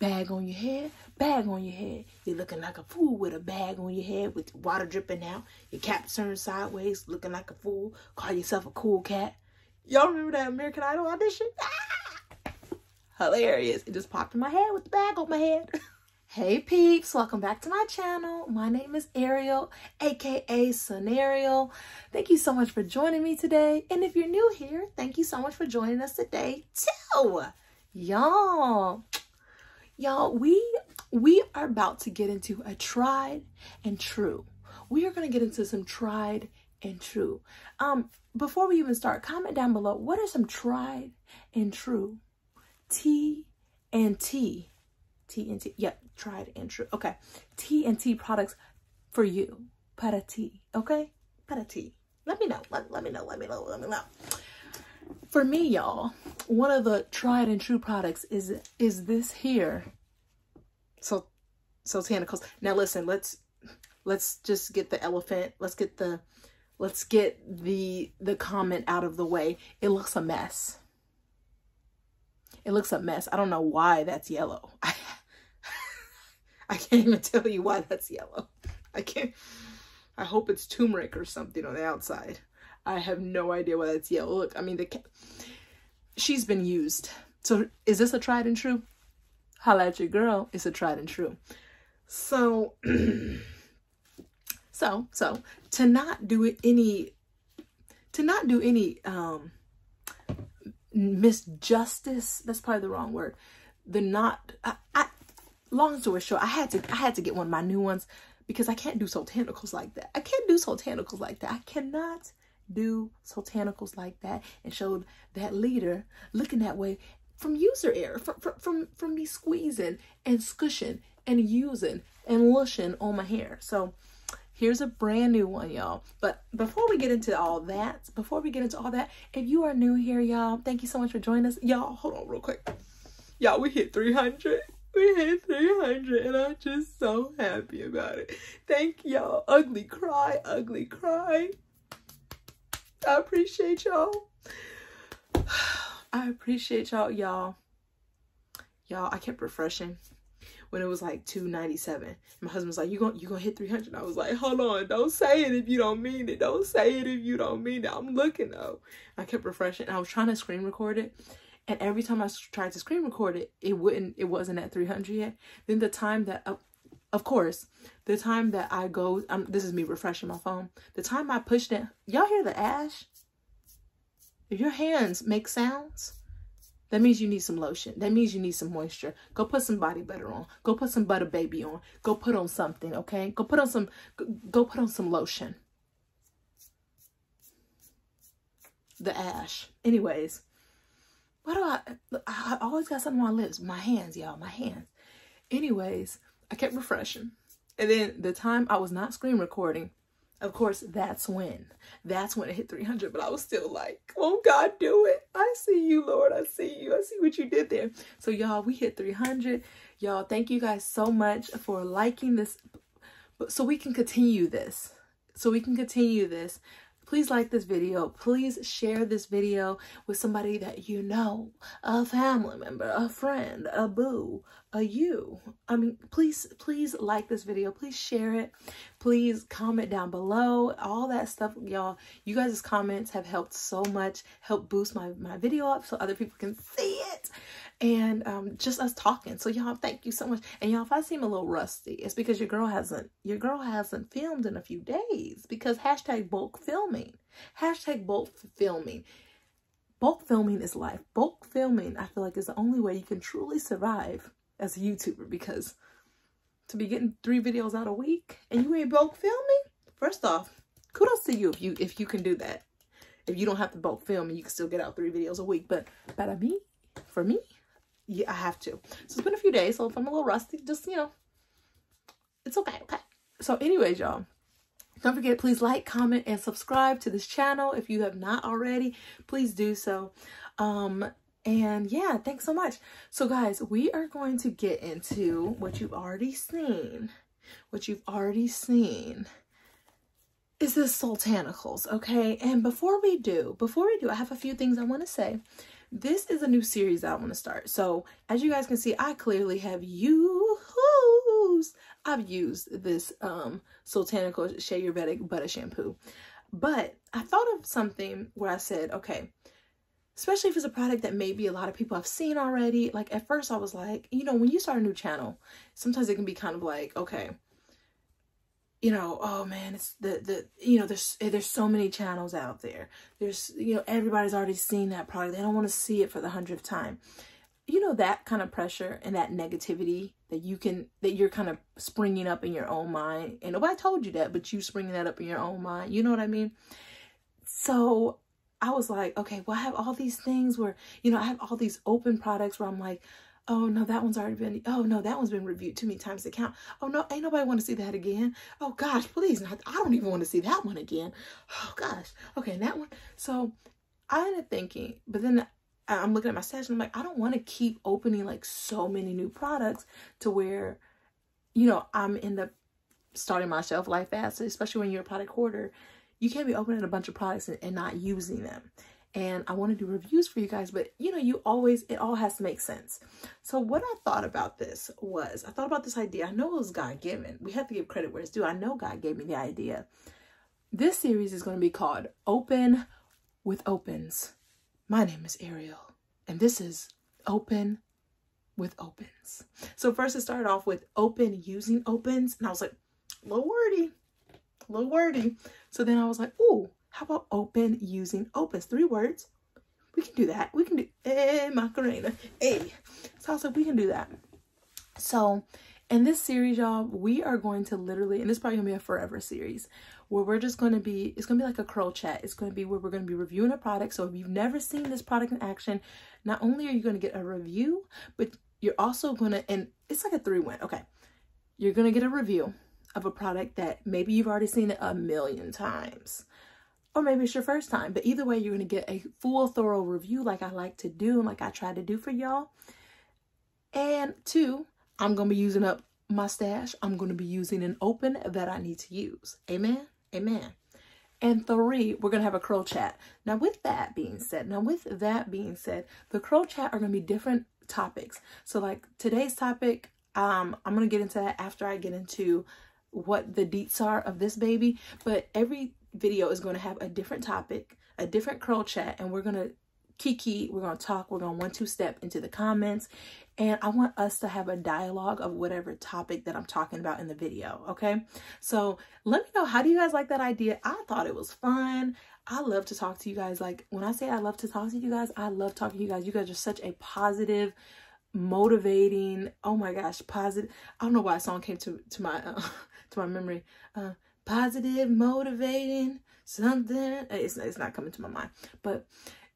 bag on your head, bag on your head. You're looking like a fool with a bag on your head with water dripping out. Your cap turned sideways, looking like a fool. Call yourself a cool cat. Y'all remember that American Idol audition? Hilarious. It just popped in my head with the bag on my head. Hey peeps, welcome back to my channel. My name is Ariel, aka Scenariel. Thank you so much for joining me today. And if you're new here, thank you so much for joining us today too. Y'all, y'all, we we are about to get into a tried and true. We are going to get into some tried and true. Um, before we even start, comment down below, what are some tried and true T and T T and T, Yep, tried and true. Okay. T and T products for you. Para ti. Okay? Para ti. Let me know. Let, let me know. Let me know. Let me know. For me, y'all, one of the tried and true products is is this here. So Soultanicals. Now listen, let's let's just get the elephant. Let's get the let's get the the comment out of the way. It looks a mess. It looks a mess. I don't know why that's yellow. I I can't even tell you why that's yellow. I can't. I hope it's turmeric or something on the outside. I have no idea why that's yellow. Look, I mean, the she's been used. So is this a tried and true? Holla at your girl. It's a tried and true. So, so, so to not do any, to not do any um misjustice. That's probably the wrong word. The not. I, I long story short, I had to I had to get one of my new ones because I can't do soultanicals like that. I can't do soultanicals like that. I cannot do soultanicals like that and show that leader looking that way from user error, from, from, from, me squeezing and scushing and using and lushing on my hair. So here's a brand new one, y'all. But before we get into all that, before we get into all that, if you are new here, y'all, thank you so much for joining us. Y'all, hold on real quick. Y'all, we hit 300 we hit 300 and I'm just so happy about it. Thank y'all. Ugly cry, ugly cry. I appreciate y'all. I appreciate y'all, y'all. Y'all, I kept refreshing when it was like 297. My husband was like, you gonna, you gonna hit 300? I was like, hold on, don't say it if you don't mean it. Don't say it if you don't mean it. I'm looking though. I kept refreshing. I was trying to screen record it and every time I tried to screen record it, it wouldn't, it wasn't at 300 yet. Then the time that, uh, of course, the time that I go, um, this is me refreshing my phone. The time I pushed it, y'all hear the ash? If your hands make sounds, that means you need some lotion. That means you need some moisture. Go put some body butter on. Go put some butter baby on. Go put on something, okay? Go put on some, go put on some lotion. The ash. Anyways, why do I, I always got something on my lips. My hands, y'all, my hands. Anyways, I kept refreshing. And then the time I was not screen recording, of course, that's when. That's when it hit 300. But I was still like, oh, God, do it. I see you, Lord. I see you. I see what you did there. So, y'all, we hit 300. Y'all, thank you guys so much for liking this. So we can continue this. So we can continue this please like this video. Please share this video with somebody that you know, a family member, a friend, a boo, a you. I mean, please, please like this video. Please share it. Please comment down below. All that stuff, y'all. You guys' comments have helped so much, help boost my, my video up so other people can see it and um, just us talking. So y'all, thank you so much. And y'all, if I seem a little rusty, it's because your girl hasn't your girl hasn't filmed in a few days because hashtag bulk filming, hashtag bulk filming. Bulk filming is life. Bulk filming, I feel like, is the only way you can truly survive as a YouTuber because to be getting three videos out a week and you ain't bulk filming, first off, kudos to you if you if you can do that. If you don't have to bulk film and you can still get out three videos a week. But para me, for me, yeah, I have to. So it's been a few days, so if I'm a little rusty, just, you know, it's okay, okay. So anyways, y'all, don't forget, please like, comment, and subscribe to this channel. If you have not already, please do so. Um, and yeah, thanks so much. So guys, we are going to get into what you've already seen. What you've already seen is this Soultanicals, okay? And before we do, before we do, I have a few things I want to say. this is a new series I want to start. So as you guys can see, I clearly have used, I've used this um, Soultanical Shea Butter Shampoo. But I thought of something where I said, okay, especially if it's a product that maybe a lot of people have seen already. Like at first I was like, you know, when you start a new channel, sometimes it can be kind of like, okay, you know, oh man, it's the, the, you know, there's, eh, there's so many channels out there. There's, you know, everybody's already seen that product. They don't want to see it for the hundredth time. You know, that kind of pressure and that negativity that you can, that you're kind of springing up in your own mind. And nobody told you that, but you springing that up in your own mind. You know what I mean? So I was like, okay, well, I have all these things where, you know, I have all these open products where I'm like, Oh no, that one's already been, oh no, that one's been reviewed too many times to count. Oh no, ain't nobody want to see that again. Oh gosh, please, not, I don't even want to see that one again. Oh gosh. Okay, and that one. So I ended up thinking, but then I'm looking at my session, I'm like, I don't want to keep opening like so many new products to where, you know, I'm in the starting my shelf life fast, especially when you're a product hoarder. You can't be opening a bunch of products and, and not using them and I want to do reviews for you guys, but you know, you always, it all has to make sense. So what I thought about this was, I thought about this idea. I know it was God given. We have to give credit where it's due. I know God gave me the idea. This series is going to be called Open with Opens. My name is Ariel, and this is Open with Opens. So first it started off with open using opens, and I was like, wordy, a little wordy. So then I was like, ooh, how about open using opens? Three words. We can do that. We can do, eh, Macarena. Hey. So I was like, we can do that. So in this series, y'all, we are going to literally, and this is probably to be a forever series, where we're just to be, it's to be like a curl chat. It's to be where we're to be reviewing a product. So if you've never seen this product in action, not only are you to get a review, but you're also to, and it's like a three win. Okay. You're to get a review of a product that maybe you've already seen it a million times or maybe it's your first time. But either way, you're going to get a full, thorough review like I like to do and like I try to do for y'all. And two, I'm going to be using up my stash. I'm going to be using an open that I need to use. Amen? Amen. And three, we're going to have a curl chat. Now, with that being said, now with that being said, the curl chat are going to be different topics. So like today's topic, um, I'm going to get into that after I get into what the deets are of this baby. But every video is going to have a different topic, a different curl chat, and we're going to kiki, we're going to talk, we're going to one, two step into the comments. And I want us to have a dialogue of whatever topic that I'm talking about in the video. Okay. So let me know, how do you guys like that idea? I thought it was fun. I love to talk to you guys. Like when I say I love to talk to you guys, I love talking to you guys. You guys are such a positive, motivating, oh my gosh, positive. I don't know why a song came to, to my, uh, to my memory. Uh, positive, motivating, something. It's, it's not coming to my mind. But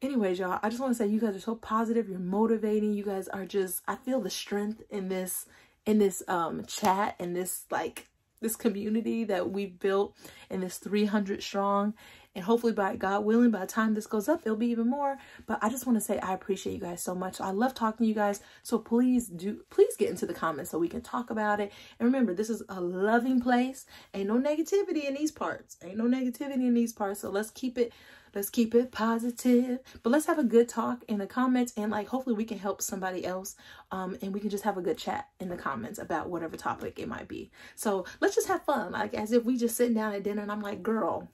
anyways, y'all, I just want to say you guys are so positive. You're motivating. You guys are just, I feel the strength in this, in this um chat, in this like, this community that we've built in this 300 strong and hopefully by God willing, by the time this goes up, it'll be even more. But I just want to say I appreciate you guys so much. I love talking to you guys. So please do, please get into the comments so we can talk about it. And remember, this is a loving place. Ain't no negativity in these parts. Ain't no negativity in these parts. So let's keep it, let's keep it positive. But let's have a good talk in the comments. And like, hopefully we can help somebody else. Um, and we can just have a good chat in the comments about whatever topic it might be. So let's just have fun. Like as if we just sitting down at dinner and I'm like, girl,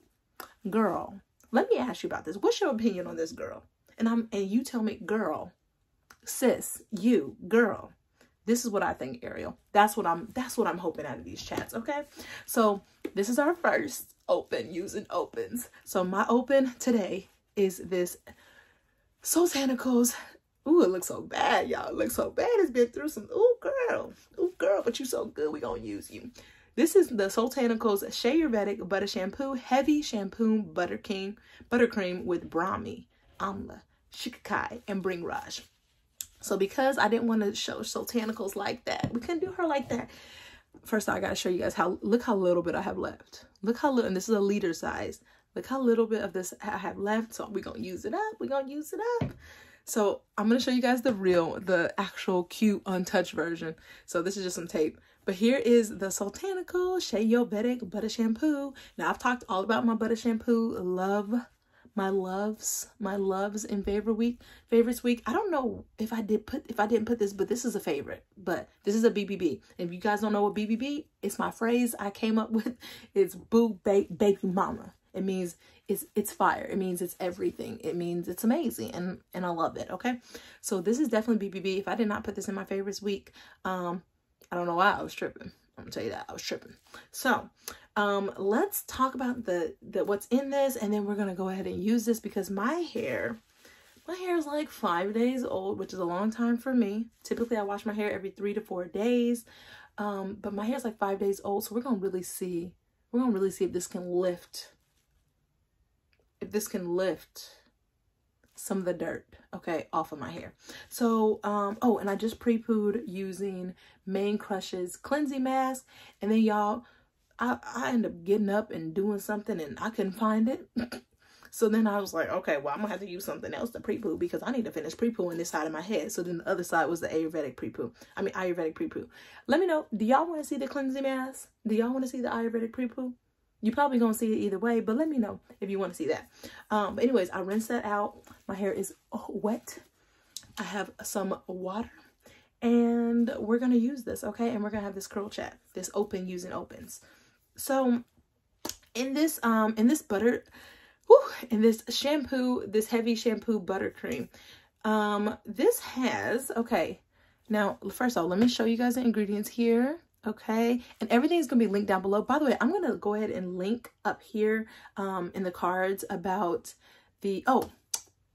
girl, let me ask you about this. What's your opinion on this girl? And I'm and you tell me, girl, sis, you, girl. This is what I think, Ariel. That's what I'm that's what I'm hoping out of these chats, okay? So this is our first open using opens. So my open today is this Soultanicals. Ooh, it looks so bad, y'all. It looks so bad. It's been through some. Ooh, girl. Ooh, girl, but you so good. We gonna use you. This is the Soultanicals Shea Ayurvedic Butter Shampoo Heavy Shampoo Butter King Buttercream with Brahmi, Amla, Shikakai, and Bhringraj. So because I didn't want to show Soultanicals like that, we couldn't do her like that. First, I gotta show you guys how, look how little bit I have left. Look how little, and this is a liter size. Look how little bit of this I have left. So we're gonna use it up. We're gonna use it up. So I'm gonna show you guys the real, the actual cute untouched version. So this is just some tape. But here is the Soultanical Shea Ayurvedic Butter Shampoo. Now, I've talked all about my butter shampoo. Love my loves, my loves in favorite week, favorites week. I don't know if I did put if I didn't put this, but this is a favorite. But this is a BBB. If you guys don't know what BBB, it's my phrase I came up with. It's boo ba baby mama. It means it's it's fire. It means it's everything. It means it's amazing and and I love it. Okay, so this is definitely BBB. If I did not put this in my favorites week, um, I don't know why I was tripping. I'm gonna tell you that I was tripping. So um, let's talk about the, the what's in this and then we're gonna go ahead and use this because my hair, my hair is like five days old, which is a long time for me. Typically I wash my hair every three to four days. Um, but my hair is like five days old, so we're gonna really see, we're gonna really see if this can lift, if this can lift some of the dirt, okay, off of my hair. So, um, oh, and I just pre-pooed using Mane Crush's cleansing mask. And then y'all, I, I ended up getting up and doing something and I couldn't find it. so then I was like, okay, well, I'm gonna have to use something else to pre-poo because I need to finish pre-pooing this side of my head. So then the other side was the Ayurvedic pre-poo. I mean, Ayurvedic pre-poo. Let me know, do y'all want to see the cleansing mask? Do y'all want to see the Ayurvedic pre-poo? You probably gonna see it either way but let me know if you want to see that. Um but anyways i rinse that out. My hair is wet. I have some water and we're gonna use this okay? And we're gonna have this curl chat this open using opens. So in this um in this butter whew, in this shampoo this heavy shampoo buttercream um this has okay. Now first of all let me show you guys the ingredients here okay? And everything's gonna be linked down below. By the way i'm gonna go ahead and link up here um in the cards about the oh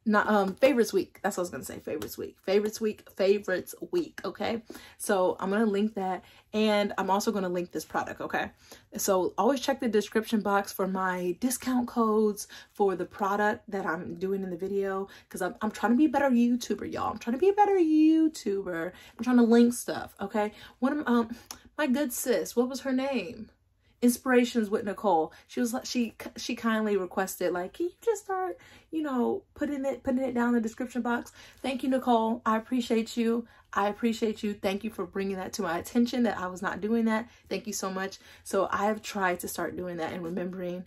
not um favorites week. That's what i was gonna say favorites week. Favorites week favorites week okay? So i'm gonna link that and i'm also gonna link this product okay? So always check the description box for my discount codes for the product that i'm doing in the video because I'm, I'm trying to be a better youtuber y'all. I'm trying to be a better youtuber. I'm trying to link stuff okay? One of um my good sis what was her name inspirations with Nicole. She was like, she, she kindly requested like, can you just start, you know, putting it, putting it down in the description box. Thank you, Nicole. I appreciate you. I appreciate you. Thank you for bringing that to my attention that I was not doing that. Thank you so much. So I have tried to start doing that and remembering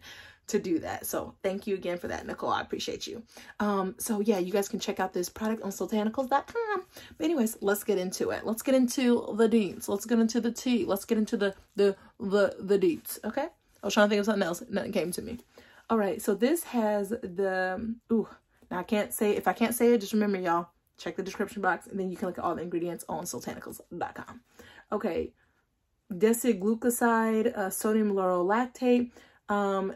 to do that. So thank you again for that, Nicole. I appreciate you. Um, so yeah, you guys can check out this product on soultanicals.com. But anyways, let's get into it. Let's get into the deeds. Let's get into the tea. Let's get into the the the the deeds. Okay. I was trying to think of something else. Nothing came to me. All right. So this has the ooh. Now I can't say if I can't say it. Just remember, y'all check the description box, and then you can look at all the ingredients on soultanicals.com. Okay. Decyl glucoside, uh, sodium lauryl lactate, um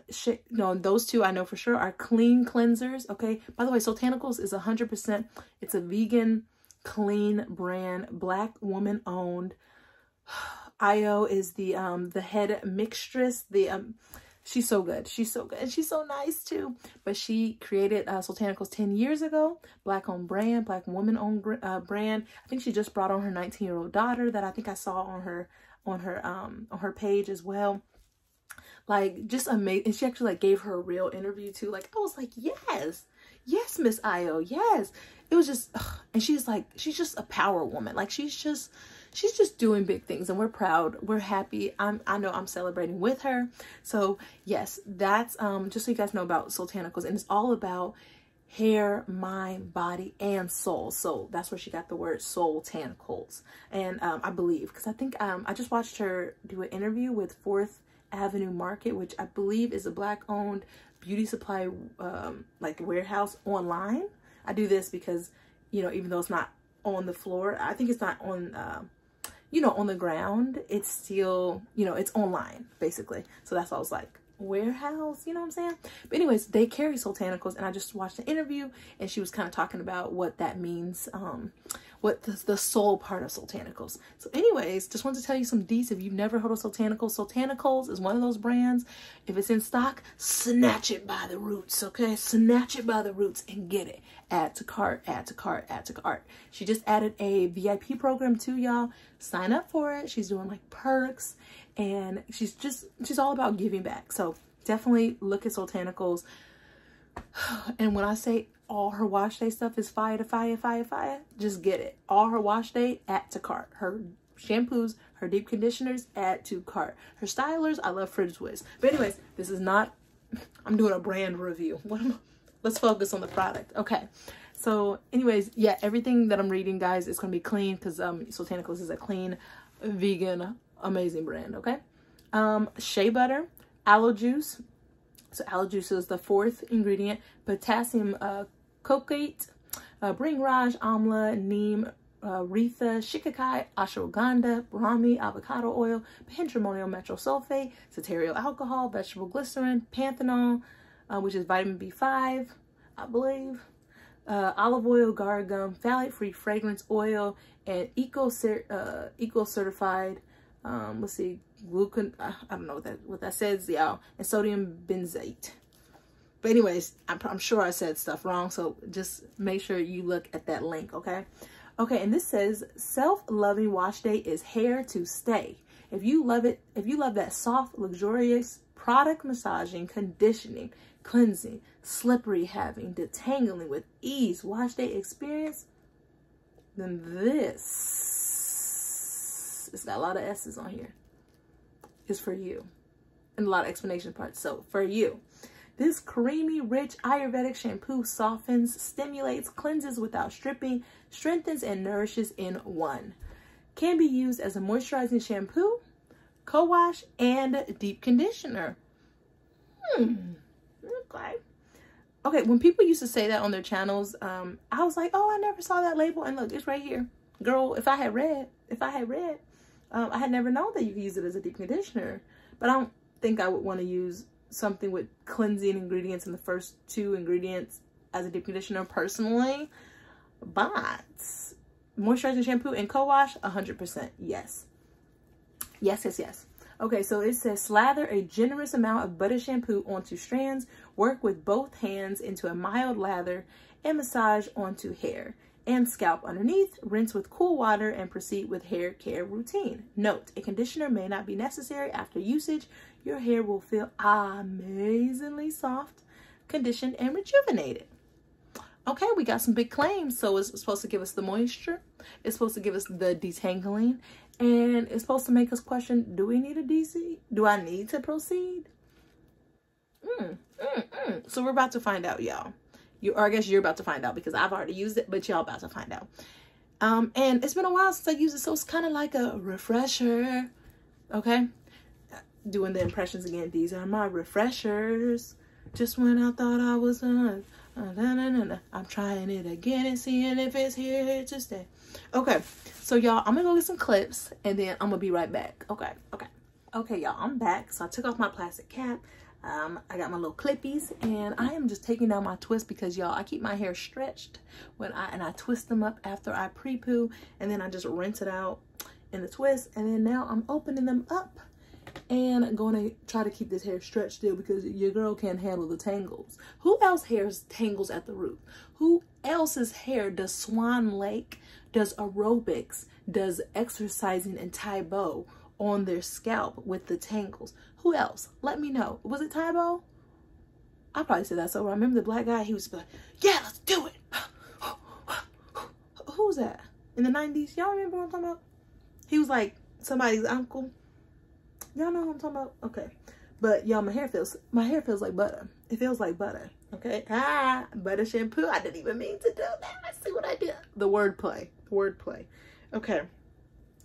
no those two i know for sure are clean cleansers okay? By the way soultanicals is 100 percent it's a vegan clean brand black woman owned. Io is the um the head mixtress the um she's so good she's so good and she's so nice too. But she created uh soultanicals 10 years ago black owned brand black woman owned uh, brand. I think she just brought on her 19 year old daughter that i think i saw on her on her um on her page as well like just amazing and she actually like gave her a real interview too. Like i was like yes. Yes miss io yes. It was just ugh. and she's like she's just a power woman. Like she's just she's just doing big things and we're proud. We're happy. I'm i know i'm celebrating with her. So yes that's um just so you guys know about soultanicals and it's all about hair, mind, body, and soul. So that's where she got the word soul tanicals. And um, I believe, because I think um, I just watched her do an interview with Fourth Avenue Market, which I believe is a black owned beauty supply um, like warehouse online. I do this because, you know, even though it's not on the floor, I think it's not on, uh, you know, on the ground. It's still, you know, it's online basically. So that's why I was like, warehouse you know what i'm saying but anyways they carry soultanicals and i just watched an interview and she was kind of talking about what that means um what the, the soul part of soultanicals. So anyways just wanted to tell you some deets. If you've never heard of soultanicals soultanicals is one of those brands. If it's in stock snatch it by the roots okay? Snatch it by the roots and get it. Add to cart add to cart add to cart. She just added a vip program too y'all. Sign up for it. She's doing like perks and she's just she's all about giving back. So definitely look at soultanicals. And when i say all her wash day stuff is fire to fire fire fire just get it all her wash day add to cart her shampoos her deep conditioners add to cart her stylers i love fridge whiz but anyways this is not i'm doing a brand review what am let's focus on the product. Okay. So anyways, yeah, everything that I'm reading, guys, is going to be clean because um, is a clean, vegan, amazing brand, okay? Um, shea butter, aloe juice. So aloe juice is the fourth ingredient. Potassium uh, cocoate, uh, bhringraj, amla, neem, uh, Retha, Shikakai, ashwagandha, brahmi, avocado oil, pentamonial methyl sulfate, alcohol, vegetable glycerin, panthenol, uh, which is vitamin B5, I believe, uh, olive oil, gum, phthalate-free fragrance oil, and eco uh, eco certified. Um, let's see, glucon. I don't know what that what that says, y'all. And sodium benzoate. But anyways, I'm, sure I said stuff wrong, so just make sure you look at that link, okay? Okay, and this says self-loving wash day is hair to stay. If you love it, if you love that soft, luxurious product massaging, conditioning, cleansing, slippery having, detangling with ease wash day experience, then this, it's got a lot of S's on here, is for you. And a lot of explanation parts. So for you, this creamy, rich Ayurvedic shampoo softens, stimulates, cleanses without stripping, strengthens, and nourishes in one. Can be used as a moisturizing shampoo, co-wash, and deep conditioner. Hmm. Okay. Okay, when people used to say that on their channels, um, I was like, oh, I never saw that label. And look, it's right here. Girl, if I had read, if I had read, um, I had never known that you could use it as a deep conditioner. But I don't think I would want to use something with cleansing ingredients in the first two ingredients as a deep conditioner personally. But moisturizing shampoo and co-wash, 100% yes. Yes, yes, yes. Okay, so it says slather a generous amount of butter shampoo onto strands, work with both hands into a mild lather, and massage onto hair and scalp underneath. Rinse with cool water and proceed with hair care routine. Note, a conditioner may not be necessary after usage. Your hair will feel amazingly soft, conditioned, and rejuvenated. Okay, we got some big claims. So it's supposed to give us the moisture. It's supposed to give us the detangling. And it's supposed to make us question, do we need a DC? Do I need to proceed? Mm, mm, mm. So we're about to find out, y'all. You, or I guess you're about to find out because I've already used it, but y'all about to find out. Um, and it's been a while since I used it, so it's kind of like a refresher. Okay, doing the impressions again. These are my refreshers. Just when I thought I was done. Uh, I'm trying it again and seeing if it's here to stay. Okay, so y'all, I'm gonna go get some clips and then I'm gonna be right back. Okay, okay. Okay, y'all, I'm back. So I took off my plastic cap. Um, I got my little clippies and I am just taking down my twist because y'all, I keep my hair stretched when I, and I twist them up after I pre-poo and then I just rinse it out in the twist and then now I'm opening them up and going to try to keep this hair stretched still because your girl can't handle the tangles. Who else hair's tangles at the root? Who else's hair does Swan Lake, does aerobics, does exercising and Tae Bo on their scalp with the tangles? Who else? Let me know. Was it Tae Bo? I probably said that so. I remember the black guy, he was like, yeah, let's do it. Who's that? In the 90s? Y'all remember what I'm talking about? He was like somebody's uncle Y'all know what I'm talking about? Okay. But y'all, my hair feels, my hair feels like butter. It feels like butter. Okay. Ah, butter shampoo. I didn't even mean to do that. Let's see what I did. The wordplay. Wordplay. Okay.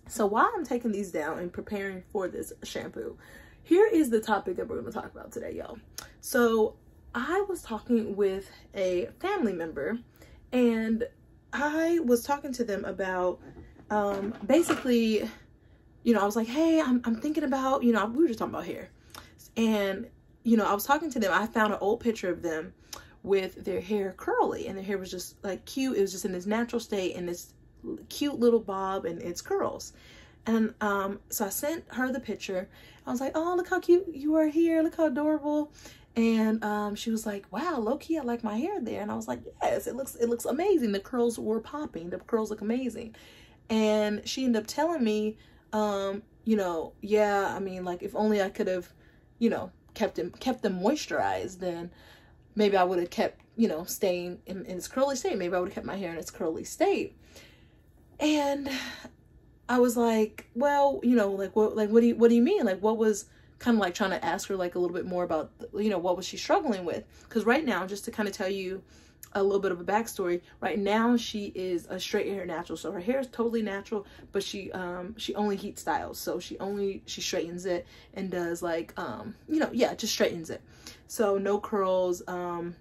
So while I'm taking these down and preparing for this shampoo, here is the topic that we're going to talk about today, y'all. So I was talking with a family member and I was talking to them about um, basically you know, I was like, hey, I'm, I'm thinking about, you know, we were just talking about hair. And, you know, I was talking to them. I found an old picture of them with their hair curly and their hair was just like cute. It was just in this natural state and this cute little bob and its curls. And um, so I sent her the picture. I was like, oh, look how cute you are here. Look how adorable. And um, she was like, wow, low key, I like my hair there. And I was like, yes, it looks, it looks amazing. The curls were popping. The curls look amazing. And she ended up telling me um, you know, yeah, I mean, like if only I could have, you know, kept them kept them moisturized, then maybe I would have kept, you know, staying in, in its curly state. Maybe I would have kept my hair in its curly state. And I was like, well, you know, like what like what do you what do you mean? Like what was kind of like trying to ask her like a little bit more about you know what was she struggling with because right now just to kind of tell you a little bit of a backstory. Right now she is a straight hair natural. So her hair is totally natural but she um she only heat styles. So she only she straightens it and does like um you know yeah just straightens it. So no curls um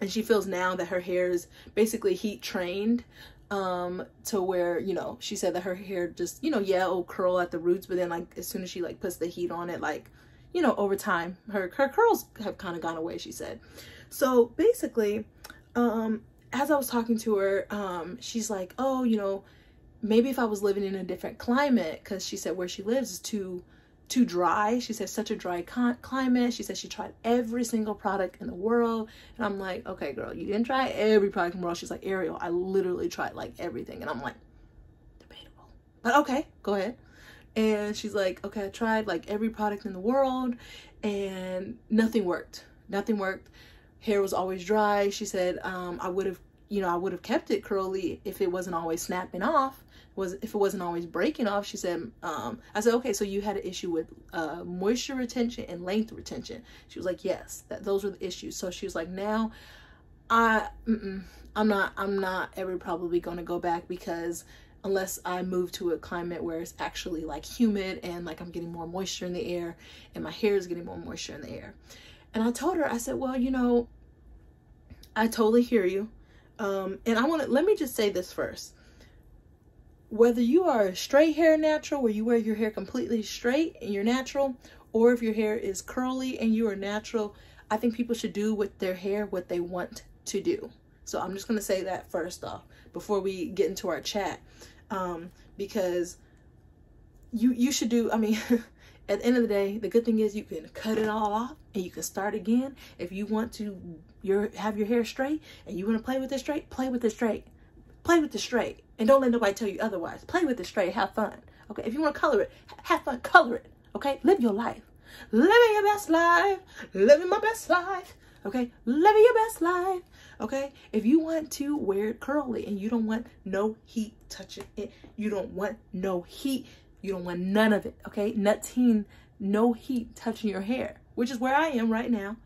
and she feels now that her hair is basically heat trained um to where you know she said that her hair just you know yeah it'll curl at the roots but then like as soon as she like puts the heat on it like you know over time her her curls have kind of gone away she said. So basically um as i was talking to her um she's like oh you know maybe if i was living in a different climate because she said where she lives is too too dry. She said such a dry climate. She said she tried every single product in the world. And I'm like, okay, girl, you didn't try every product in the world. She's like, Ariel, I literally tried like everything. And I'm like, debatable. But okay, go ahead. And she's like, okay, I tried like every product in the world and nothing worked. Nothing worked. Hair was always dry. She said, um, I would have, you know, I would have kept it curly if it wasn't always snapping off. Was if it wasn't always breaking off she said um i said okay so you had an issue with uh moisture retention and length retention. She was like yes that those were the issues. So she was like now i mm-mm, i'm not i'm not ever probably going to go back because unless i move to a climate where it's actually like humid and like i'm getting more moisture in the air and my hair is getting more moisture in the air and i told her i said well you know i totally hear you. Um and i want to let me just say this first. Whether you are a straight hair natural where you wear your hair completely straight and you're natural or if your hair is curly and you are natural i think people should do with their hair what they want to do. So i'm just going to say that first off before we get into our chat um, because you you should do i mean at the end of the day the good thing is you can cut it all off and you can start again if you want to your have your hair straight and you want to play with it straight play with it straight play with it straight and don't let nobody tell you otherwise. Play with it straight. Have fun. Okay. If you want to color it, have fun. Color it. Okay. Live your life. Living your best life. Living my best life. Okay. Living your best life. Okay. If you want to wear it curly and you don't want no heat touching it, you don't want no heat. You don't want none of it. Okay. Nothing, no heat touching your hair, which is where I am right now.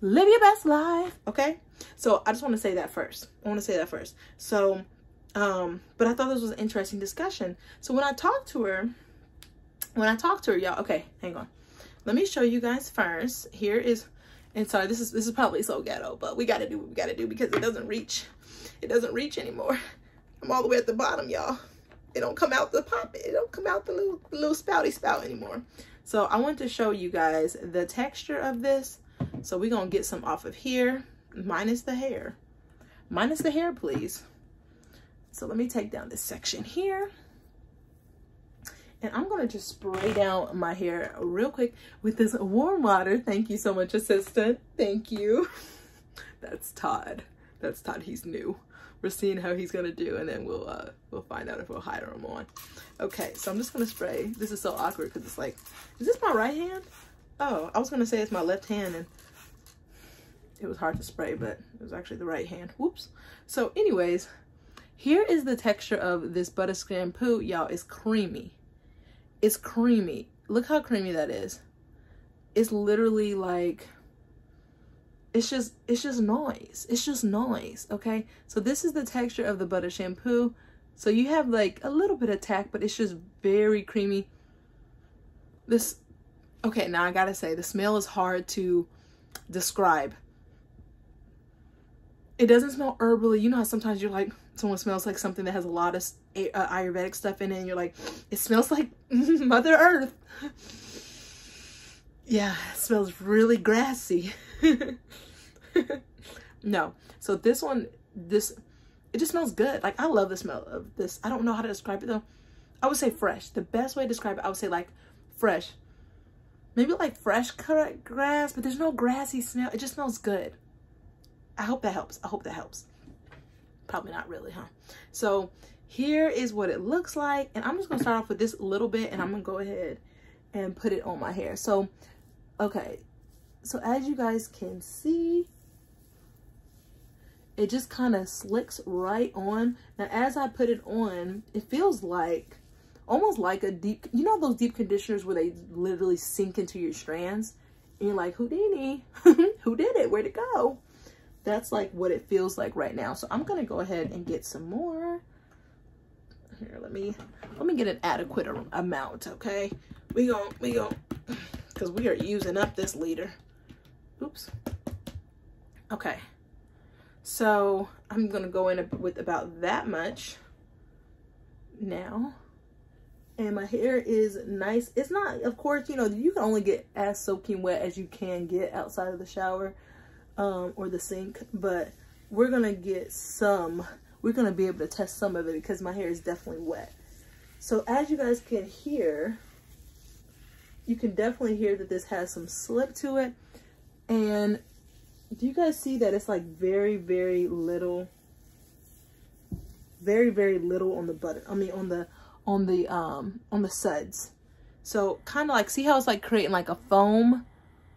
Live your best life. Okay. So I just want to say that first. I want to say that first. So um, but I thought this was an interesting discussion. So when I talked to her, when I talked to her, y'all, okay, hang on. Let me show you guys first. Here is, and sorry, this is this is probably so ghetto, but we gotta do what we gotta do because it doesn't reach. It doesn't reach anymore. I'm all the way at the bottom, y'all. It don't come out the pop. It don't come out the little little spouty spout anymore. So I want to show you guys the texture of this. So we're gonna get some off of here, minus the hair. Minus the hair, please. So let me take down this section here. And I'm to just spray down my hair real quick with this warm water. Thank you so much, assistant. Thank you. That's Todd. That's Todd. He's new. We're seeing how he's to do, and then we'll uh, we'll find out if we'll hire him on. Okay, so I'm just to spray. This is so awkward because it's like, is this my right hand? Oh, I was to say it's my left hand, and it was hard to spray, but it was actually the right hand. Whoops. So anyways, here is the texture of this butter shampoo. Y'all, it's creamy. It's creamy. Look how creamy that is. It's literally like, it's just, it's just noise. It's just noise, okay? So this is the texture of the butter shampoo. So you have like a little bit of tack, but it's just very creamy. This, okay, now I gotta say, the smell is hard to describe. It doesn't smell herbally. You know how sometimes you're like, someone smells like something that has a lot of uh, Ayurvedic stuff in it and you're like, it smells like Mother Earth. yeah, smells really grassy. no, so this one, this, it just smells good. Like, I love the smell of this. I don't know how to describe it though. I would say fresh. The best way to describe it, I would say like fresh. Maybe like fresh cut grass, but there's no grassy smell. It just smells good. I hope that helps. I hope that helps. Probably not really, huh? So here is what it looks like. And I'm just to start off with this little bit and I'm to go ahead and put it on my hair. So, okay. So as you guys can see, it just kind of slicks right on. Now, as I put it on, it feels like almost like a deep, you know those deep conditioners where they literally sink into your strands? And you're like, Houdini, who did it? Where'd it go? That's like what it feels like right now. So I'm gonna go ahead and get some more. Here, let me, let me get an adequate amount, okay? We gon' we gon' because we are using up this liter. Oops. Okay. So I'm gonna go in with about that much now and my hair is nice it's not of course you know you can only get as soaking wet as you can get outside of the shower um, or the sink but we're gonna get some we're gonna be able to test some of it because my hair is definitely wet so as you guys can hear you can definitely hear that this has some slip to it and do you guys see that it's like very very little very very little on the butter i mean on the on the um on the suds? So kind of like see how it's like creating like a foam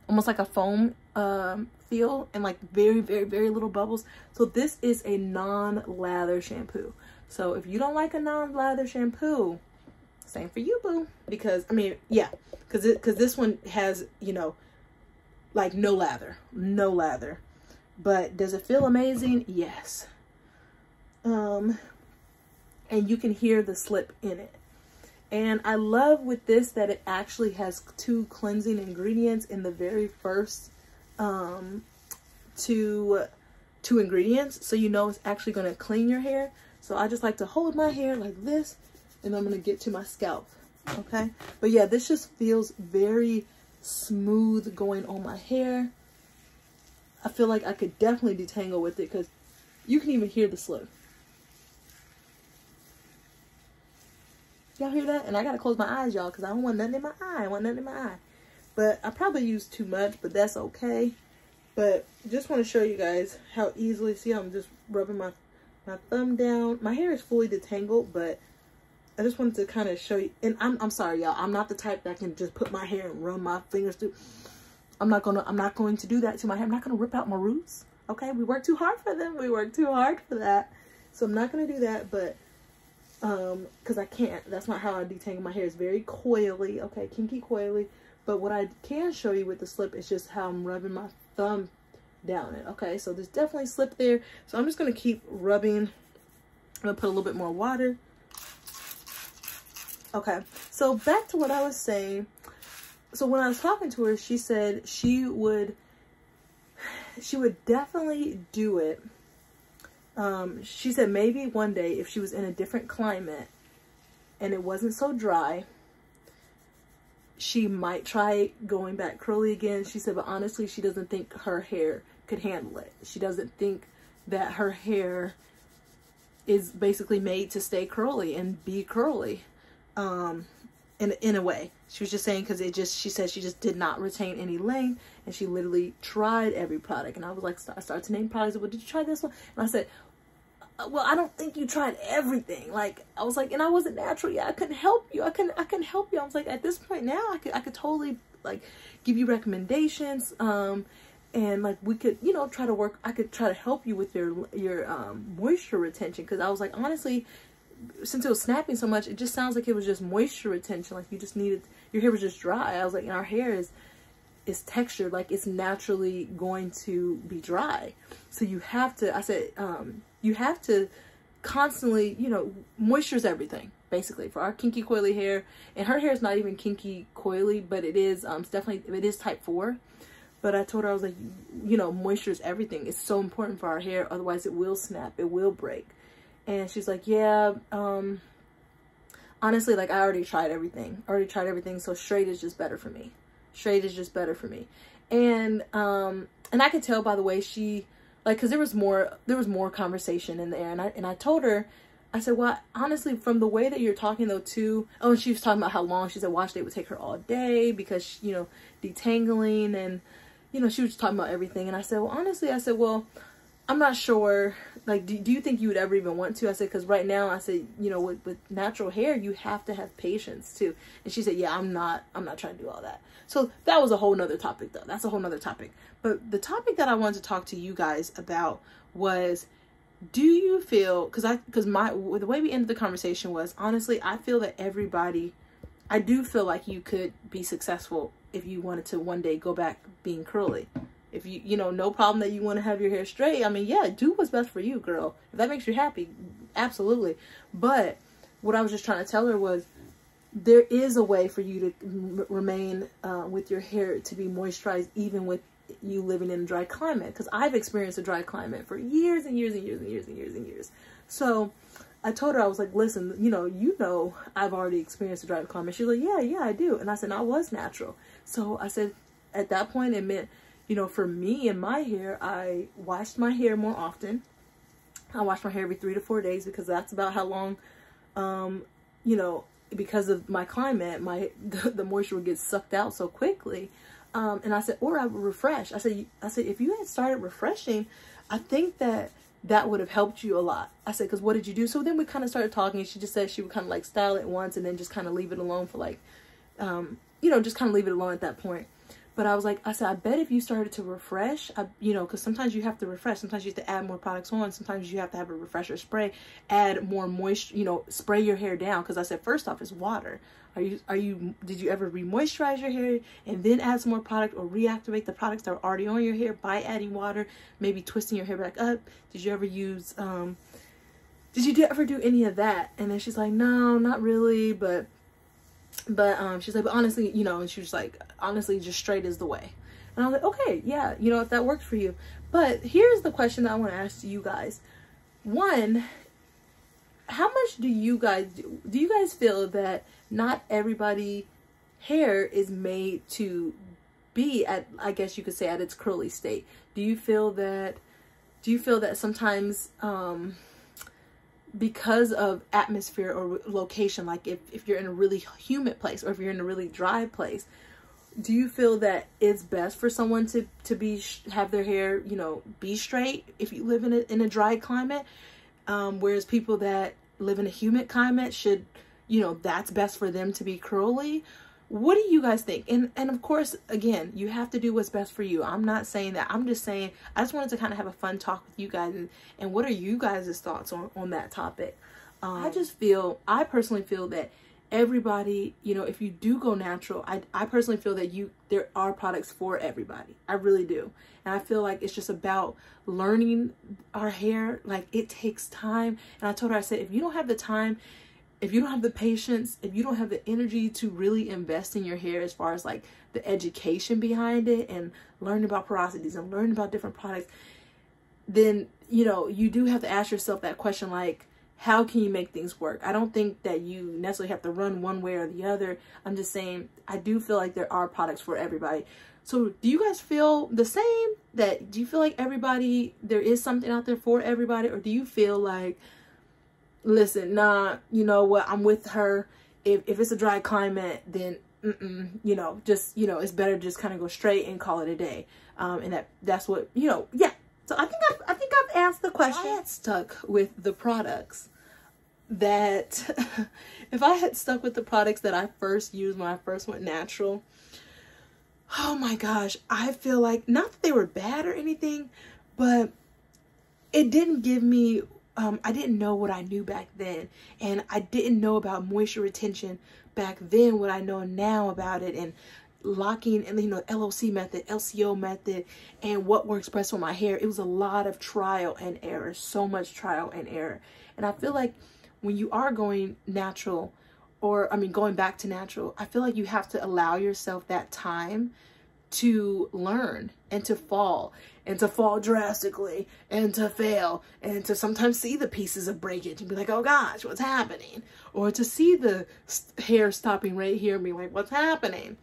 almost like a foam um feel and like very very very little bubbles? So this is a non-lather shampoo. So if you don't like a non-lather shampoo same for you boo. Because i mean yeah because it because this one has you know like no lather no lather but does it feel amazing yes um and you can hear the slip in it. And I love with this that it actually has two cleansing ingredients in the very first um, two, two ingredients. So you know it's actually going to clean your hair. So I just like to hold my hair like this and I'm going to get to my scalp. Okay. But yeah, this just feels very smooth going on my hair. I feel like I could definitely detangle with it because you can even hear the slip. Y'all hear that? And I gotta close my eyes, y'all, because I don't want nothing in my eye. I want nothing in my eye. But I probably used too much, but that's okay. But just want to show you guys how easily, see I'm just rubbing my, my thumb down. My hair is fully detangled, but I just wanted to kind of show you. And I'm, I'm sorry, y'all. I'm not the type that can just put my hair and run my fingers through. I'm not gonna, I'm not going to do that to my hair. I'm not gonna rip out my roots. Okay, we work too hard for them. We work too hard for that. So I'm not gonna do that, but um because i can't that's not how i detangle my hair it's very coily okay kinky coily but what i can show you with the slip is just how i'm rubbing my thumb down it okay so there's definitely slip there so i'm just to keep rubbing i'm gonna put a little bit more water okay so back to what i was saying so when i was talking to her she said she would she would definitely do it um, she said maybe one day if she was in a different climate and it wasn't so dry, she might try going back curly again. She said, but honestly, she doesn't think her hair could handle it. She doesn't think that her hair is basically made to stay curly and be curly. Um, in, in a way. She was just saying because it just, she said she just did not retain any length and she literally tried every product. And I was like, I started to name products. Well, did you try this one? And I said, uh, well, I don't think you tried everything. Like, I was like, and I wasn't natural. Yeah, I couldn't help you. I couldn't, I couldn't help you. I was like, at this point now, I could, I could totally like give you recommendations. Um, and like we could, you know, try to work. I could try to help you with your your um moisture retention because I was like, honestly, since it was snapping so much, it just sounds like it was just moisture retention. Like you just needed your hair was just dry. I was like, and our hair is is textured like it's naturally going to be dry. So you have to. I said, um, you have to constantly, you know, moisturize everything basically for our kinky coily hair. And her hair is not even kinky coily, but it is um it's definitely it is type four. But I told her I was like, you know, moisturize everything. It's so important for our hair, otherwise it will snap, it will break. And she's like, yeah, um, honestly, like I already tried everything. I already tried everything, so straight is just better for me. Straight is just better for me. And um, and I could tell by the way she like because there was more there was more conversation in there and I and I told her I said well honestly from the way that you're talking though too oh and she was talking about how long she said wash day would take her all day because you know detangling and you know she was talking about everything and I said well honestly I said well I'm not sure like do, do you think you would ever even want to? I said because right now I said you know with, with natural hair you have to have patience too and she said yeah I'm not I'm not trying to do all that so that was a whole nother topic though. That's a whole nother topic. But the topic that I wanted to talk to you guys about was do you feel because i because my the way we ended the conversation was honestly i feel that everybody i do feel like you could be successful if you wanted to one day go back being curly if you you know no problem that you want to have your hair straight i mean yeah do what's best for you girl if that makes you happy absolutely but what i was just trying to tell her was there is a way for you to remain uh, with your hair to be moisturized even with you living in a dry climate because I've experienced a dry climate for years and years and years and years and years and years. So I told her, I was like, listen, you know, you know, I've already experienced a dry climate. She's like, yeah, yeah, I do. And I said, I was natural. So I said, at that point, it meant, you know, for me and my hair, I washed my hair more often. I wash my hair every three to four days because that's about how long, um, you know, because of my climate, my the, the moisture would get sucked out so quickly. Um, and I said, or I would refresh. I said, I said, if you had started refreshing, I think that that would have helped you a lot. I said, because what did you do? So then we kind of started talking. She just said she would kind of like style it once and then just kind of leave it alone for like, um, you know, just kind of leave it alone at that point. But I was like, I said, I bet if you started to refresh, I, you know, because sometimes you have to refresh. Sometimes you have to add more products on. Sometimes you have to have a refresher spray, add more moisture, you know, spray your hair down. Because I said, first off, it's water. Are you, are you, did you ever re-moisturize your hair and then add some more product or reactivate the products that are already on your hair by adding water, maybe twisting your hair back up? Did you ever use, um, did you ever do any of that? And then she's like, no, not really, but but um, she's like, but honestly, you know, and she was like, honestly, just straight is the way. And I was like, okay, yeah, you know, if that works for you. But here's the question that I want to ask you guys. One, how much do you guys do? Do you guys feel that not everybody hair is made to be at, I guess you could say, at its curly state? Do you feel that, do you feel that sometimes, um, because of atmosphere or location like if, if you're in a really humid place or if you're in a really dry place do you feel that it's best for someone to to be have their hair you know be straight if you live in a, in a dry climate? Um, whereas people that live in a humid climate should you know that's best for them to be curly what do you guys think? And and of course again you have to do what's best for you. I'm not saying that. I'm just saying i just wanted to kind of have a fun talk with you guys and, and what are you guys' thoughts on on that topic? Um, i just feel i personally feel that everybody you know if you do go natural i i personally feel that you there are products for everybody. I really do. And i feel like it's just about learning our hair. Like it takes time. And i told her i said if you don't have the time if you don't have the patience, if you don't have the energy to really invest in your hair as far as like the education behind it and learn about porosities and learn about different products, then, you know, you do have to ask yourself that question like, how can you make things work? I don't think that you necessarily have to run one way or the other. I'm just saying, I do feel like there are products for everybody. So do you guys feel the same? That do you feel like everybody, there is something out there for everybody? Or do you feel like listen, nah, you know what, I'm with her. If, if it's a dry climate, then, mm -mm, you know, just, you know, it's better to just kind of go straight and call it a day. Um, and that that's what, you know, yeah. So I think I've, I think I've asked the question. I had stuck with the products that, if I had stuck with the products that I first used when I first went natural, oh my gosh, I feel like, not that they were bad or anything, but it didn't give me um, I didn't know what I knew back then. And I didn't know about moisture retention back then, what I know now about it. And locking and you know LOC method, LCO method, and what works best for my hair. It was a lot of trial and error, so much trial and error. And I feel like when you are going natural, or I mean going back to natural, I feel like you have to allow yourself that time to learn and to fall and to fall drastically and to fail and to sometimes see the pieces of breakage and be like, oh gosh, what's happening? Or to see the hair stopping right here and be like, what's happening?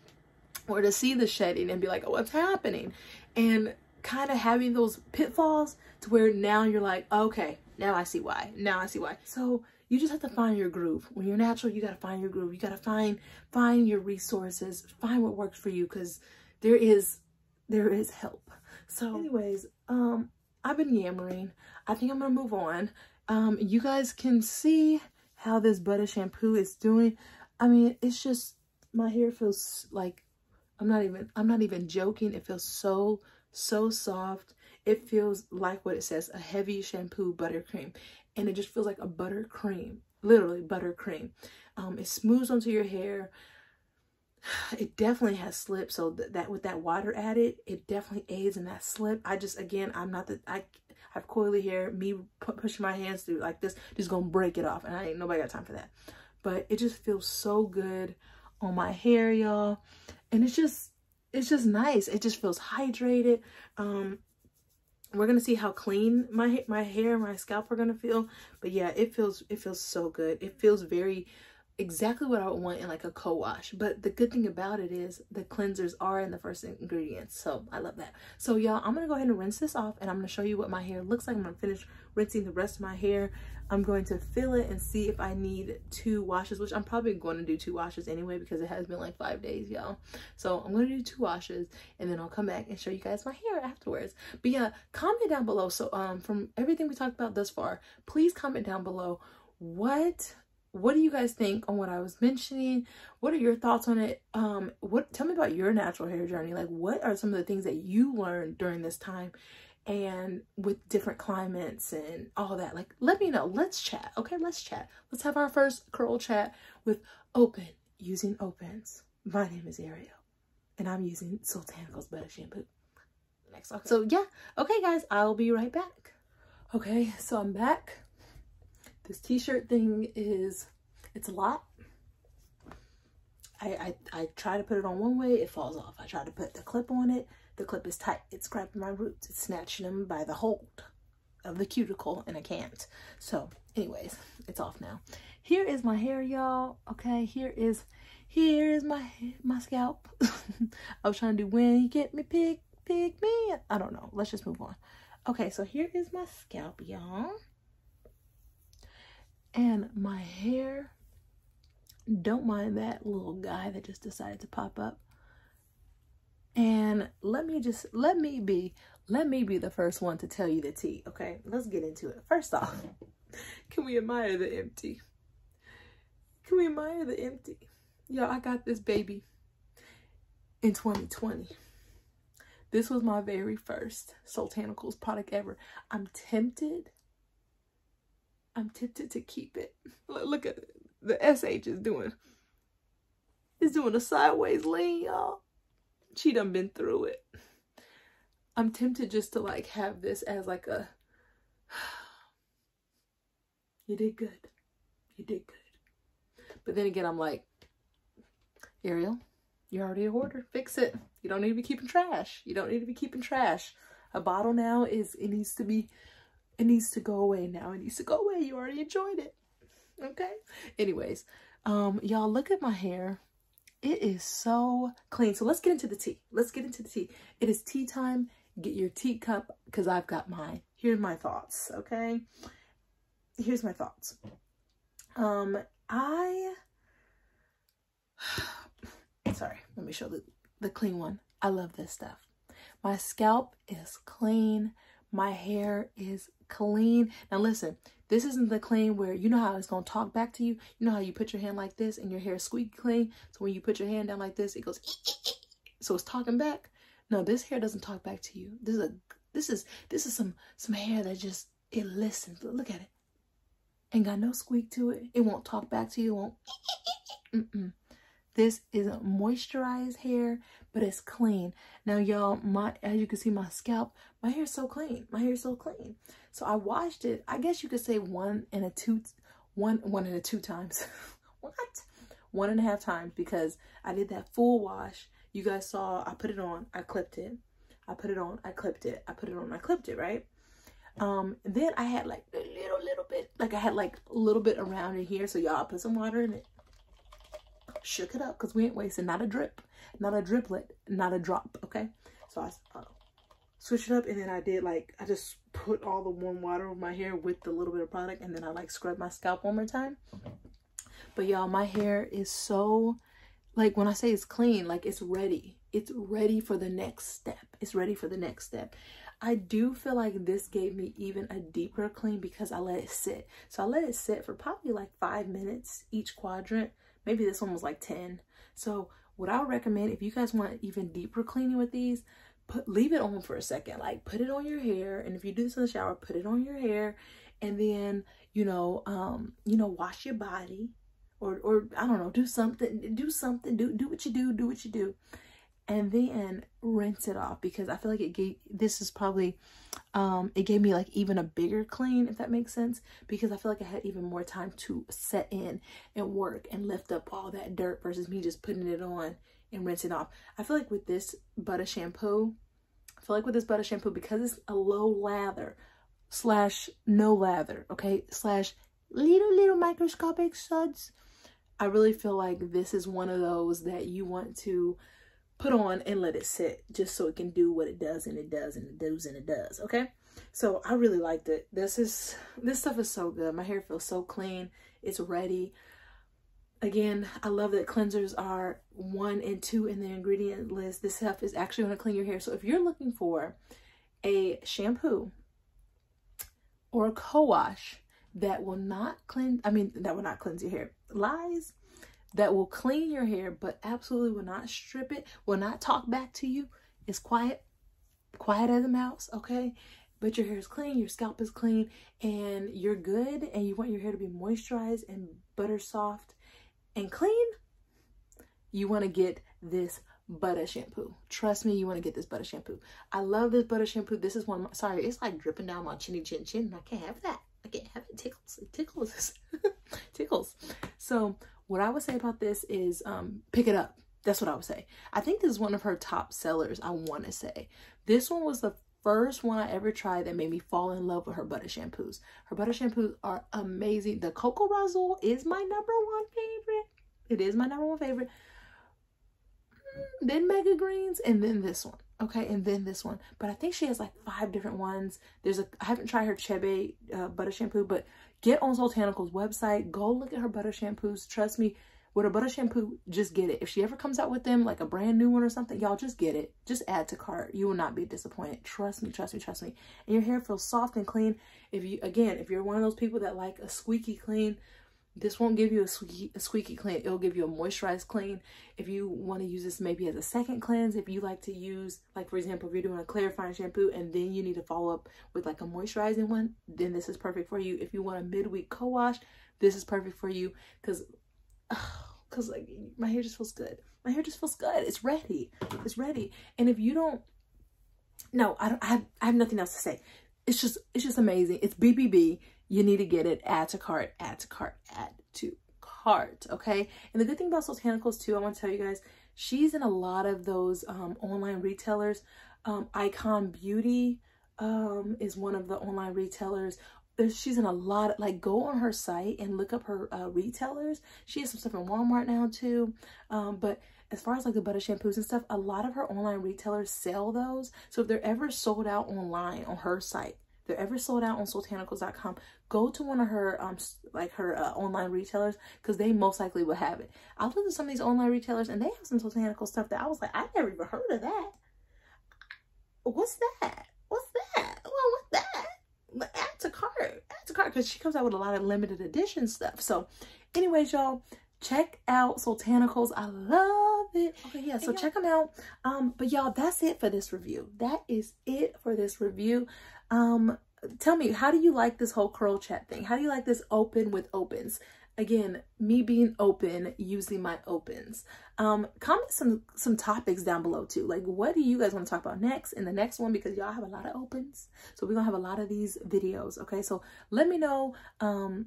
Or to see the shedding and be like, oh, what's happening? And kind of having those pitfalls to where now you're like, okay, now I see why. Now I see why. So you just have to find your groove. When you're natural, you got to find your groove. You got to find find your resources, find what works for you because there is there is help. So anyways, um, I've been yammering. I think I'm gonna move on. Um, you guys can see how this butter shampoo is doing. I mean, it's just my hair feels like I'm not even I'm not even joking. It feels so so soft. It feels like what it says, a heavy shampoo buttercream. And it just feels like a buttercream, literally buttercream. Um, it smooths onto your hair. It definitely has slip. So th that with that water added, it definitely aids in that slip. I just, again, I'm not the, I have coily hair. Me pushing my hands through like this, just gonna break it off. And I ain't nobody got time for that. But it just feels so good on my hair, y'all. And it's just, it's just nice. It just feels hydrated. Um, we're gonna see how clean my my hair, my scalp are gonna feel. But yeah, it feels it feels so good. It feels very exactly what I would want in like a co-wash. But the good thing about it is the cleansers are in the first ingredients. So I love that. So y'all, I'm going to go ahead and rinse this off and I'm going to show you what my hair looks like. I'm going to finish rinsing the rest of my hair. I'm going to fill it and see if I need two washes, which I'm probably going to do two washes anyway because it has been like five days, y'all. So I'm going to do two washes and then I'll come back and show you guys my hair afterwards. But yeah, comment down below. So um, from everything we talked about thus far, please comment down below what what do you guys think on what I was mentioning? What are your thoughts on it? Um, what tell me about your natural hair journey. Like what are some of the things that you learned during this time and with different climates and all that? Like let me know. Let's chat. Okay, let's chat. Let's have our first curl chat with Open using Opens. My name is Ariel and I'm using Soultanicals Butta Shampoo. Next. Okay. So yeah, okay guys, I'll be right back. Okay, so I'm back this t-shirt thing is, it's a lot. I, I, I try to put it on one way, it falls off. I try to put the clip on it, the clip is tight. It's grabbing my roots. It's snatching them by the hold of the cuticle and I can't. So anyways, it's off now. Here is my hair, y'all. Okay, here is, here is my, my scalp. I was trying to do when you get me, pick, pick me. I don't know. Let's just move on. Okay, so here is my scalp, y'all. And my hair, don't mind that little guy that just decided to pop up. And let me just, let me be, let me be the first one to tell you the tea, okay? Let's get into it. First off, can we admire the empty? Can we admire the empty? Yo, I got this baby in 2020. This was my very first Soultanicals product ever. I'm tempted I'm tempted to keep it. Look at. The SH is doing, is doing a sideways lean, y'all. She done been through it. I'm tempted just to like have this as like a, you did good. You did good. But then again, I'm like, Ariel, you're already a hoarder. Fix it. You don't need to be keeping trash. You don't need to be keeping trash. A bottle now is, it needs to be it needs to go away now. It needs to go away. You already enjoyed it. Okay. Anyways, um, y'all look at my hair. It is so clean. So let's get into the tea. Let's get into the tea. It is tea time. Get your teacup because I've got mine. Here's my thoughts. Okay. Here's my thoughts. Um, I, sorry, let me show the, the clean one. I love this stuff. My scalp is clean. My hair is clean. Now listen, this isn't the clean where you know how it's to talk back to you. You know how you put your hand like this and your hair squeaky clean. So when you put your hand down like this, it goes, so it's talking back. No, this hair doesn't talk back to you. This is a, this is, this is some, some hair that just, it listens. Look at it. Ain't got no squeak to it. It won't talk back to you. It won't. Mm -mm. This is moisturized hair, but it's clean. Now, y'all, my as you can see, my scalp, my hair is so clean. My hair is so clean. So I washed it. I guess you could say one and a two, one one and a two times. what? One and a half times because I did that full wash. You guys saw I put it on. I clipped it. I put it on. I clipped it. I put it on. I clipped it. Right. Um, then I had like a little, little bit, like I had like a little bit around in here. So y'all put some water in it shook it up because we ain't wasting not a drip, not a driplet, not a drop, okay? So I uh, switched it up and then I did like, I just put all the warm water on my hair with the little bit of product and then I like scrub my scalp one more time. But y'all, my hair is so, like when I say it's clean, like it's ready. It's ready for the next step. It's ready for the next step. I do feel like this gave me even a deeper clean because I let it sit. So I let it sit for probably like five minutes each quadrant Maybe this one was like 10. So what I would recommend, if you guys want even deeper cleaning with these, put leave it on for a second. Like put it on your hair. And if you do this in the shower, put it on your hair. And then, you know, um, you know, wash your body. Or or I don't know, do something, do something, do do what you do, do what you do. And then rinse it off because I feel like it gave this is probably um it gave me like even a bigger clean if that makes sense because I feel like I had even more time to set in and work and lift up all that dirt versus me just putting it on and rinsing off. I feel like with this butter shampoo, I feel like with this butter shampoo, because it's a low lather slash no lather, okay, slash little, little microscopic suds, I really feel like this is one of those that you want to put on and let it sit just so it can do what it does and it does and it does and it does, okay? So I really liked it. This is, this stuff is so good. My hair feels so clean. It's ready. Again, I love that cleansers are one and two in the ingredient list. This stuff is actually going to clean your hair. So if you're looking for a shampoo or a co-wash that will not cleanse, I mean, that will not cleanse your hair, lies, that will clean your hair, but absolutely will not strip it, will not talk back to you, It's quiet, quiet as a mouse, okay? But your hair is clean, your scalp is clean, and you're good, and you want your hair to be moisturized and butter soft and clean, you want to get this butter shampoo. Trust me, you want to get this butter shampoo. I love this butter shampoo. This is one my, sorry, it's like dripping down my chinny chin chin. And I can't have that. I can't have it. Tickles. It tickles. tickles. So what I would say about this is um, pick it up. That's what I would say. I think this is one of her top sellers, I want to say. This one was the first one I ever tried that made me fall in love with her butter shampoos. Her butter shampoos are amazing. The Coco Rhassoul is my number one favorite. It is my number one favorite. Hmm, then Mega Greens and then this one. Okay, and then this one. But I think she has like five different ones. There's a, I haven't tried her Chebe uh, butter shampoo, but get on Soultanicals website. Go look at her butter shampoos. Trust me, with a butter shampoo, just get it. If she ever comes out with them, like a brand new one or something, y'all just get it. Just add to cart. You will not be disappointed. Trust me, trust me, trust me. And your hair feels soft and clean. If you, again, if you're one of those people that like a squeaky clean, this won't give you a squeaky, a squeaky clean. It'll give you a moisturized clean. If you want to use this maybe as a second cleanse, if you like to use, like for example, if you're doing a clarifying shampoo and then you need to follow up with like a moisturizing one, then this is perfect for you. If you want a midweek co-wash, this is perfect for you because because like my hair just feels good. My hair just feels good. It's ready. It's ready. And if you don't, no, I don't. I have, I have nothing else to say. It's just it's just amazing. It's BBB. You need to get it. Add to cart. Add to cart. Add to cart. Okay. And the good thing about Soultanicals too, I want to tell you guys, she's in a lot of those um, online retailers. Um, Icon Beauty um, is one of the online retailers she's in a lot of, like go on her site and look up her uh, retailers she has some stuff in walmart now too um, but as far as like the butter shampoos and stuff a lot of her online retailers sell those so if they're ever sold out online on her site they're ever sold out on soultanicals.com go to one of her um like her uh, online retailers because they most likely will have it i looked at some of these online retailers and they have some Soultanical stuff that i was like i never even heard of that what's that what's that well what's that add to cart, add to cart, because she comes out with a lot of limited edition stuff. So anyways, y'all, check out Soultanicals. I love it. Okay, yeah, so check them out. Um, but y'all, that's it for this review. That is it for this review. Um, tell me, how do you like this whole curl chat thing? How do you like this open with opens? again me being open using my opens. Um comment some some topics down below too. Like what do you guys want to talk about next in the next one? Because y'all have a lot of opens. So we're gonna have a lot of these videos okay? So let me know um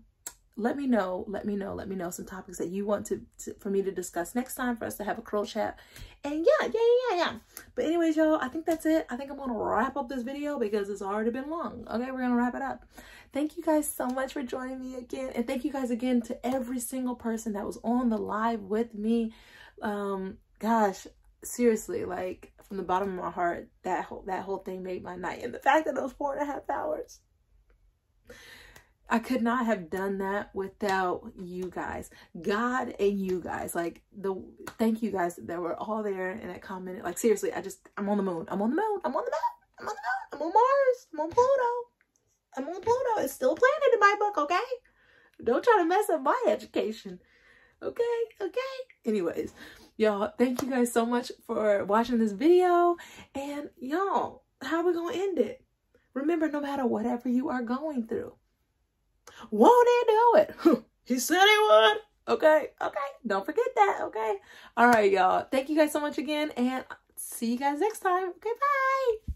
let me know, let me know, let me know some topics that you want to, to, for me to discuss next time for us to have a curl chat. And yeah, yeah, yeah, yeah. But anyways, y'all, I think that's it. I think I'm going to wrap up this video because it's already been long. Okay, we're going to wrap it up. Thank you guys so much for joining me again. And thank you guys again to every single person that was on the live with me. Um, gosh, seriously, like from the bottom of my heart, that whole, that whole thing made my night. And the fact that it was four and a half hours I could not have done that without you guys, God and you guys. Like the thank you guys that were all there and that commented. Like seriously, I just I'm on the moon. I'm on the moon. I'm on the moon. I'm on the moon. I'm on Mars. I'm on Pluto. I'm on Pluto. It's still a planet in my book, okay? Don't try to mess up my education. Okay, okay. Anyways, Y'all, thank you guys so much for watching this video. And y'all, how we to end it? Remember, no matter whatever you are going through, won't he do it? he said he would. Okay, okay. Don't forget that, okay? All right, y'all. Thank you guys so much again, and see you guys next time. Okay, bye.